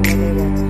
没力量。